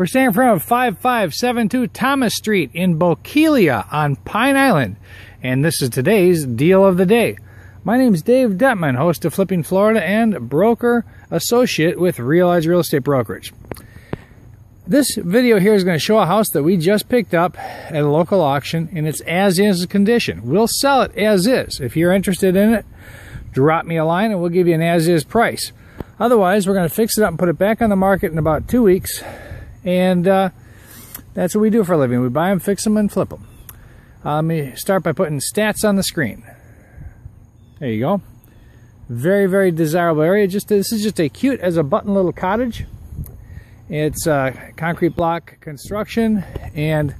We're staying in front of 5572 Thomas Street in Bokeelia on Pine Island. And this is today's deal of the day. My name is Dave Dettmann, host of Flipping Florida and broker associate with Real Edge Real Estate Brokerage. This video here is going to show a house that we just picked up at a local auction in its as is condition. We'll sell it as is. If you're interested in it, drop me a line and we'll give you an as is price. Otherwise, we're going to fix it up and put it back on the market in about two weeks and uh, that's what we do for a living. We buy them, fix them, and flip them. Uh, let me start by putting stats on the screen. There you go. Very, very desirable area. Just This is just a cute as a button little cottage. It's uh, concrete block construction and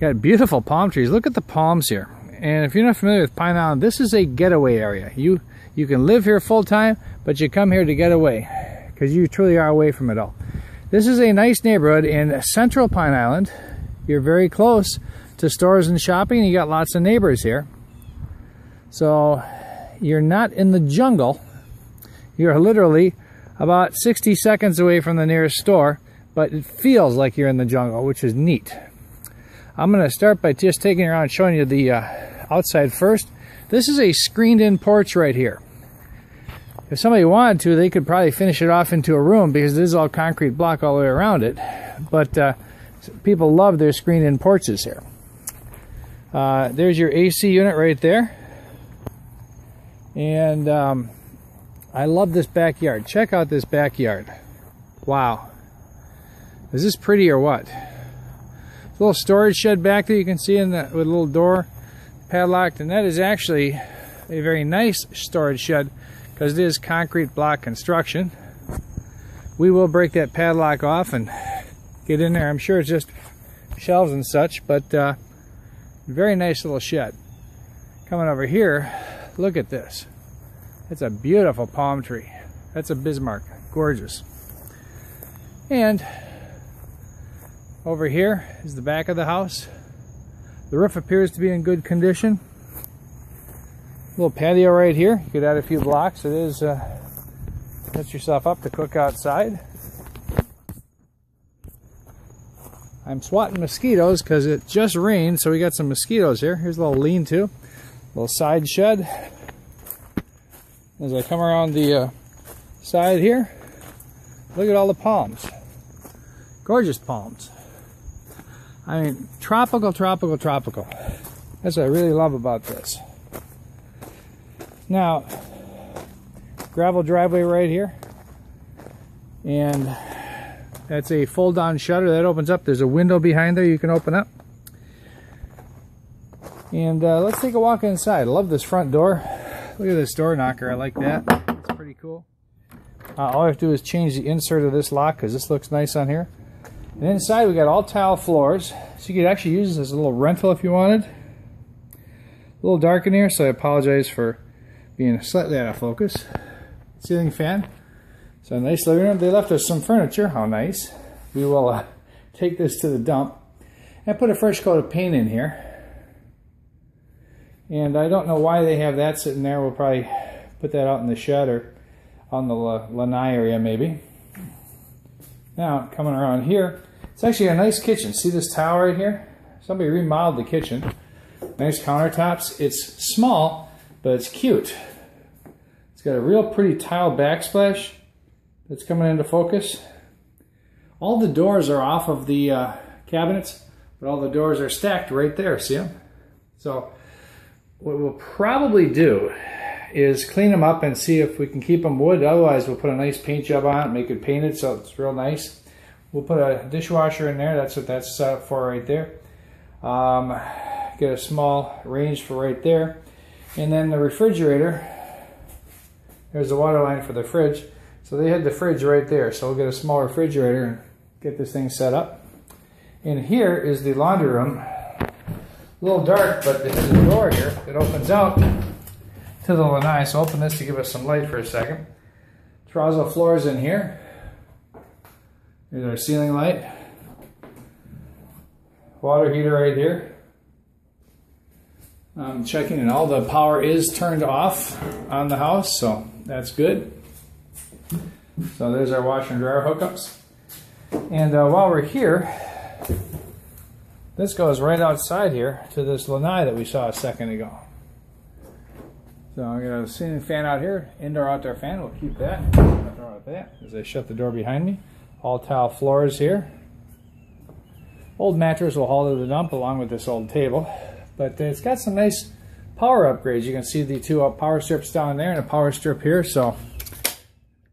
got beautiful palm trees. Look at the palms here. And if you're not familiar with Pine Island, this is a getaway area. You you can live here full time, but you come here to get away because you truly are away from it all. This is a nice neighborhood in central Pine Island. You're very close to stores and shopping. You got lots of neighbors here. So you're not in the jungle. You're literally about 60 seconds away from the nearest store, but it feels like you're in the jungle, which is neat. I'm going to start by just taking around showing you the uh, outside first. This is a screened in porch right here if somebody wanted to, they could probably finish it off into a room because this is all concrete block all the way around it. But uh, people love their screened-in porches here. Uh, there's your AC unit right there. And um, I love this backyard. Check out this backyard. Wow. Is this pretty or what? A little storage shed back there you can see in the, with a little door padlocked. And that is actually a very nice storage shed because it is concrete block construction. We will break that padlock off and get in there. I'm sure it's just shelves and such, but uh, very nice little shed. Coming over here, look at this. It's a beautiful palm tree. That's a Bismarck, gorgeous. And over here is the back of the house. The roof appears to be in good condition little patio right here. You could add a few blocks. It is uh, set yourself up to cook outside. I'm swatting mosquitoes because it just rained, so we got some mosquitoes here. Here's a little lean-to, little side shed. As I come around the uh, side here, look at all the palms. Gorgeous palms. I mean, tropical, tropical, tropical. That's what I really love about this. Now, gravel driveway right here. And that's a fold down shutter that opens up. There's a window behind there you can open up. And uh, let's take a walk inside. I love this front door. Look at this door knocker. I like that. It's pretty cool. Uh, all I have to do is change the insert of this lock because this looks nice on here. And inside we got all tile floors. So you could actually use this as a little rental if you wanted. A little dark in here, so I apologize for being slightly out of focus. Ceiling fan. So nice living room. They left us some furniture. How nice. We will uh, take this to the dump and put a fresh coat of paint in here. And I don't know why they have that sitting there. We'll probably put that out in the shed or on the lanai area maybe. Now, coming around here, it's actually a nice kitchen. See this tile right here? Somebody remodeled the kitchen. Nice countertops. It's small, but it's cute. It's got a real pretty tile backsplash that's coming into focus. All the doors are off of the uh, cabinets, but all the doors are stacked right there, see them? So what we'll probably do is clean them up and see if we can keep them wood. Otherwise, we'll put a nice paint job on it, make it painted so it's real nice. We'll put a dishwasher in there. That's what that's set up for right there. Um, get a small range for right there. And then the refrigerator, there's the water line for the fridge. So they had the fridge right there. So we'll get a small refrigerator and get this thing set up. And here is the laundry room. A little dark, but there's a door here that opens out to the lanai. So open this to give us some light for a second. Terrazzo floors in here. There's our ceiling light. Water heater right here. I'm checking and all the power is turned off on the house, so that's good. So there's our washer and dryer hookups. And uh, while we're here, this goes right outside here to this lanai that we saw a second ago. So I'm to ceiling fan out here, indoor outdoor fan. We'll keep that. That. As I shut the door behind me, all tile floors here. Old mattress will haul to the dump along with this old table, but it's got some nice power upgrades. You can see the two power strips down there and a power strip here. So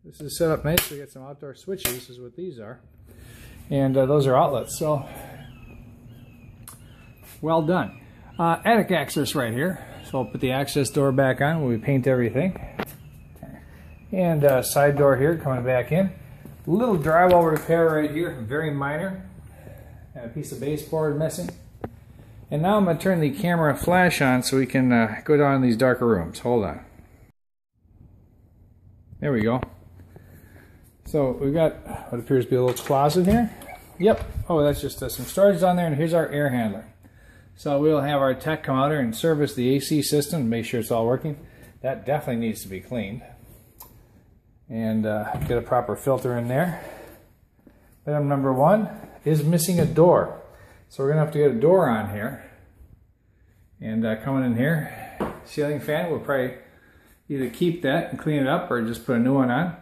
this is set up nice. We got some outdoor switches. This is what these are, and uh, those are outlets. So well done. Uh, attic access right here. So I'll put the access door back on when we paint everything. And uh, side door here coming back in. Little drywall repair right here, very minor. And a piece of baseboard missing. And now I'm going to turn the camera flash on so we can uh, go down in these darker rooms. Hold on. There we go. So we've got what appears to be a little closet here. Yep. Oh, that's just uh, some storage down there, and here's our air handler. So we'll have our tech come out here and service the AC system and make sure it's all working. That definitely needs to be cleaned. And uh, get a proper filter in there. Item number one is missing a door. So we're to have to get a door on here. And uh, coming in here, ceiling fan, we'll probably either keep that and clean it up or just put a new one on.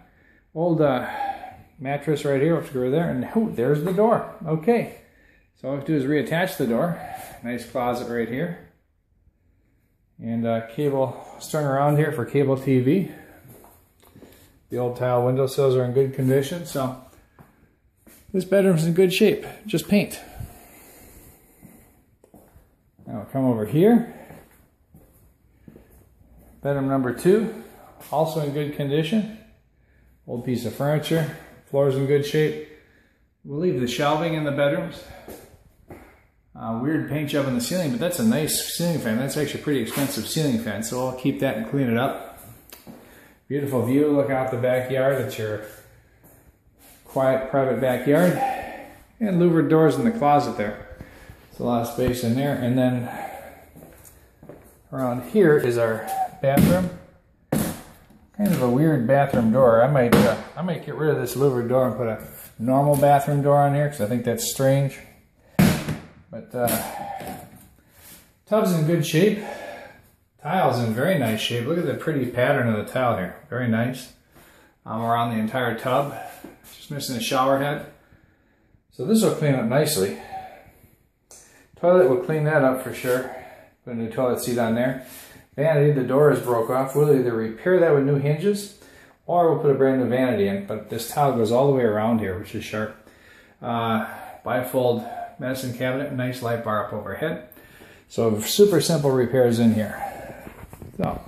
Old uh, mattress right here, we'll screw there, and oh, there's the door. Okay. So all we have to do is reattach the door. Nice closet right here. And uh, cable strung around here for cable TV. The old tile windowsills are in good condition, so this bedroom's in good shape. Just paint. Now we'll come over here. Bedroom number two, also in good condition. Old piece of furniture, floor's in good shape. We'll leave the shelving in the bedrooms. Uh, weird paint job on the ceiling, but that's a nice ceiling fan. That's actually a pretty expensive ceiling fan, so I'll keep that and clean it up. Beautiful view, look out the backyard. It's your quiet private backyard. And louvered doors in the closet there. A lot of space in there. And then around here is our bathroom. Kind of a weird bathroom door. I might uh, I might get rid of this louvered door and put a normal bathroom door on here because I think that's strange. But uh, tub's in good shape. Tile's in very nice shape. Look at the pretty pattern of the tile here. Very nice. Um, around the entire tub. Just missing a shower head. So this will clean up nicely. Toilet will clean that up for sure. Put a new toilet seat on there. Vanity, the door is broke off. We'll either repair that with new hinges or we'll put a brand new vanity in. But this tile goes all the way around here, which is sharp. Uh, bifold medicine cabinet, nice light bar up overhead. So super simple repairs in here. So,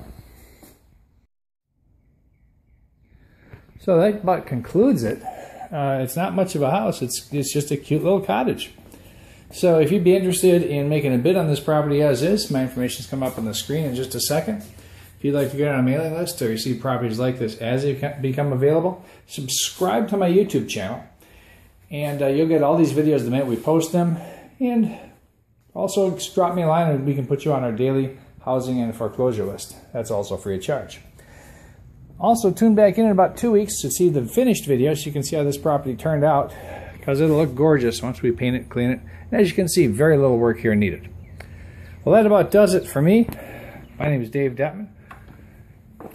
so that about concludes it. Uh, it's not much of a house. It's it's just a cute little cottage. So if you'd be interested in making a bid on this property as is, my information's come up on the screen in just a second. If you'd like to get on a mailing list to receive properties like this as they become available, subscribe to my YouTube channel and uh, you'll get all these videos the minute we post them. And also drop me a line and we can put you on our daily housing and foreclosure list. That's also free of charge. Also, tune back in in about two weeks to see the finished video so you can see how this property turned out because it'll look gorgeous once we paint it, clean it. And as you can see, very little work here needed. Well, that about does it for me. My name is Dave Dettmann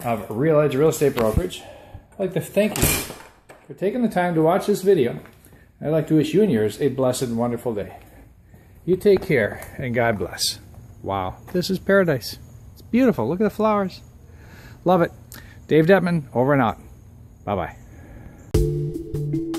of Real Edge Real Estate Brokerage. I'd like to thank you for taking the time to watch this video I'd like to wish you and yours a blessed and wonderful day. You take care and God bless. Wow, this is paradise. It's beautiful. Look at the flowers. Love it. Dave Dettmann, over and out. Bye bye.